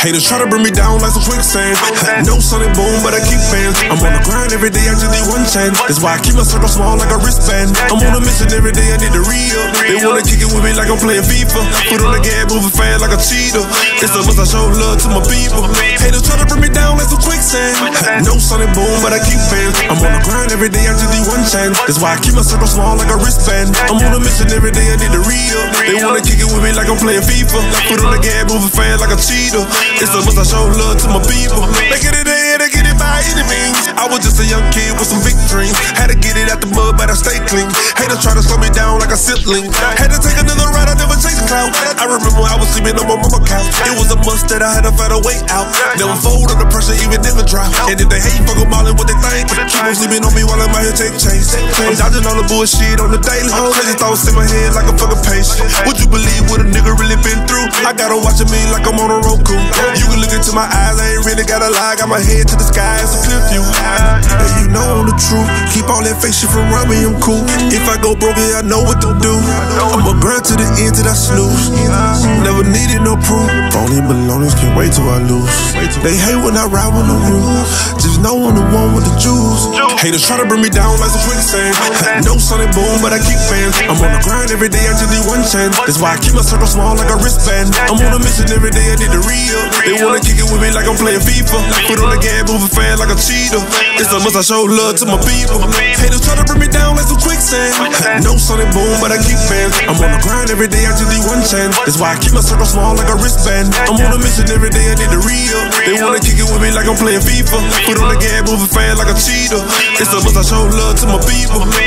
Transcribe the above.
Haters try to bring me down like some quicksand. No sonic boom, but I keep fans. I'm on the grind every day, I just need one chance. That's why I keep my circle small like a wristband. I'm on a mission every day, I need the real. They wanna kick it with me like I'm playing FIFA. Put on the gas, moving fast like a cheetah. It's a must I show love to my people. Haters some. No sonic boom, but I keep fans. I'm on the grind every day, I just need one chance. That's why I keep my circle small like a wristband. I'm on a mission every day, I need the real. They wanna kick it with me like I'm playing FIFA. Put on the gas, moving fast like a cheetah. It's the must I show love to my people. They get it in, they get it by any means. I was just a young kid with some big dreams. Had to get it out the mud, but I stay clean. Haters try to slow me down like a sibling. Had to take another I remember I was sleeping on my mama couch. It was a must that I had to find a way out. Never fold under pressure, even if it drop. And if they hate, fuck them all and what they think. Keep on sleeping on me while I'm out here take chase. I'm dodging all the bullshit on the daily. Crazy thoughts in my head like a fucking patient. Would you believe what a nigga really been through? I got her watching me like I'm on a Roku. You can look into my eyes, really gotta lie. Got my head to the sky, it's a clear view. And you know I'm the truth. Keep all that fake shit from me, I'm cool. If I go broke, yeah, I know what to do. I'ma grind to the end till I snooze. Never needed no proof. Phony belongings, can't wait till I lose. They hate when I ride on the roof. Just know I'm the one with the juice. Haters try to bring me down like some quicksand. No sonic boom, but I keep fans. I'm on the grind every day, I just need one chance. That's why I keep my circle small like a wristband. I'm on a mission every day, I need the real. They wanna kick it with me like I'm playing FIFA. Put on the gas, moving fast like a cheetah. It's a must I show love to my people. Haters try to bring me down like some quicksand. No sonic boom, but I keep fans. I'm on the grind every day, I just need one chance. That's why I keep my circle small like a wristband. I'm on a mission every day, I need the real. They wanna kick it with me like I'm playing FIFA. Put on the gas, moving fast like a cheetah. It's a must I show love to. To my people.